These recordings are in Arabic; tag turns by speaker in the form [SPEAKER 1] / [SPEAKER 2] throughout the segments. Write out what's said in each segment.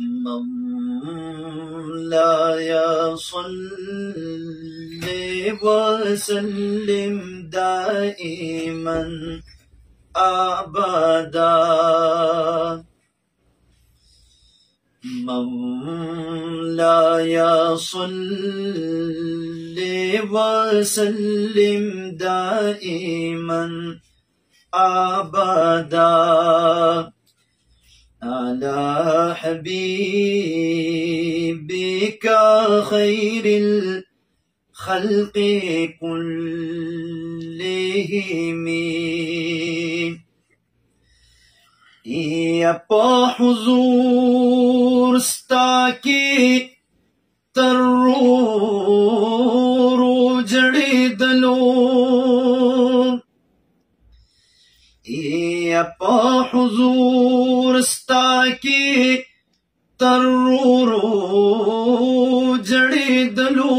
[SPEAKER 1] مولاي صل وسلم دائما أبدا. مولاي صل وسلم دائما أبدا. على حبيبك خير الخلق كلهم. په حضور ستا کې حضور ستا کې تر جړېدلو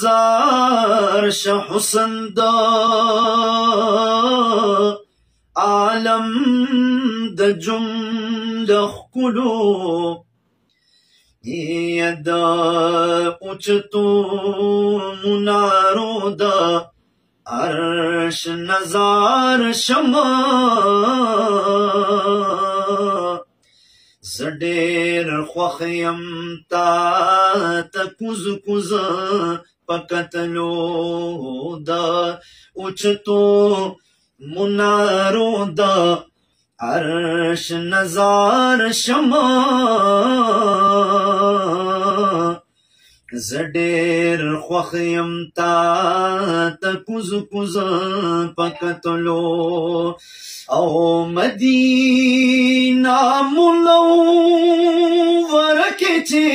[SPEAKER 1] زار شه حسن دا عالم د جمله خلو یدا اوچتو منارو دا عرش نزار شما زډیر خوخیم تا تکوز کوز پکتلو دا اوچتو منارو دا عرش نزار شما زه ډېر خوښ یم تا ته کوز کوز پکتلو او مدینه منوره کې چې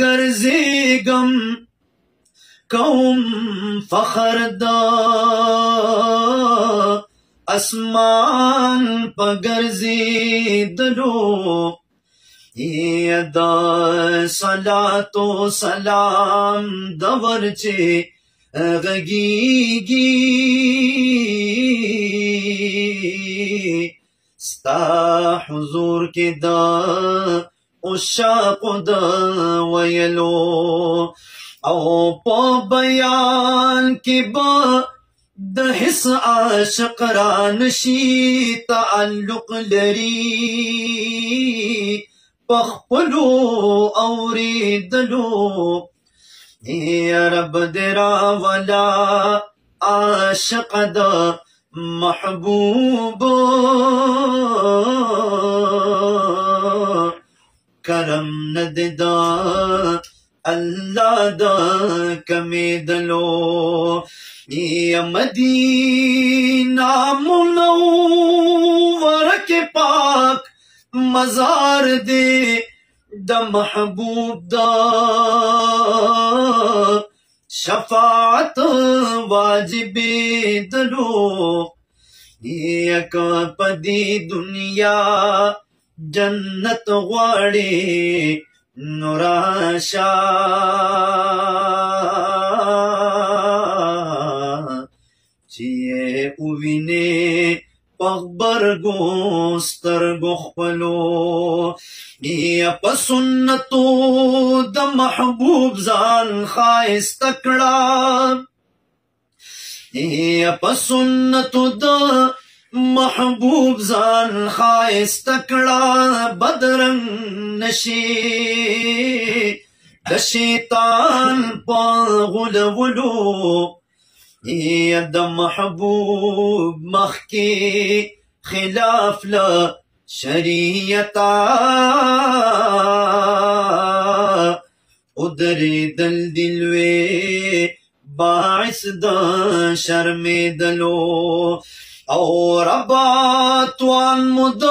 [SPEAKER 1] ګرځېږم کوم فخر دا اسمان په ګرځېدلو. یدا صلات و سلام دور چې غږیږي ستا حضور کې دا او شاق دا ویلو او په بیان کې با د حس عاشق را نشي تعلق لري پخپلو اوریدلو یا رب درا ولا عاشق دا محبوب کرم نددا الله دا کمی دلو یا مدینہ منور مزار دے د محبوب دا. شفاعت واجب دلو یک پدی دنیا جنت غواړي نوراشا. چې اووینه پخبر ګوستر غخپلو یا په سنتو د محبوب ځان خایست کړه. یا په سنتو د محبوب ځان خایست کړه. بدرنګ نشي د شیطان په غلولو یا د محبوب مخکی خلاف له شریعتا ادری دل دلوي باعث د شرمېدلو أو ربات وان مد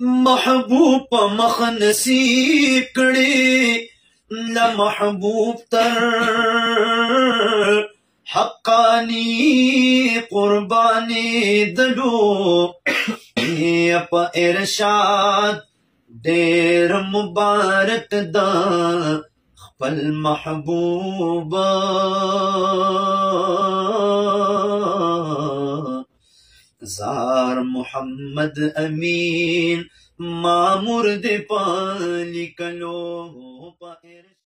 [SPEAKER 1] محبوب مخ کړي لا محبوب تر. حقاني قرباني دلو. يا ارشاد دير مبارك دا. خپل محبوبا زار محمد امين ما مرد پالی کلو پا ارشاد.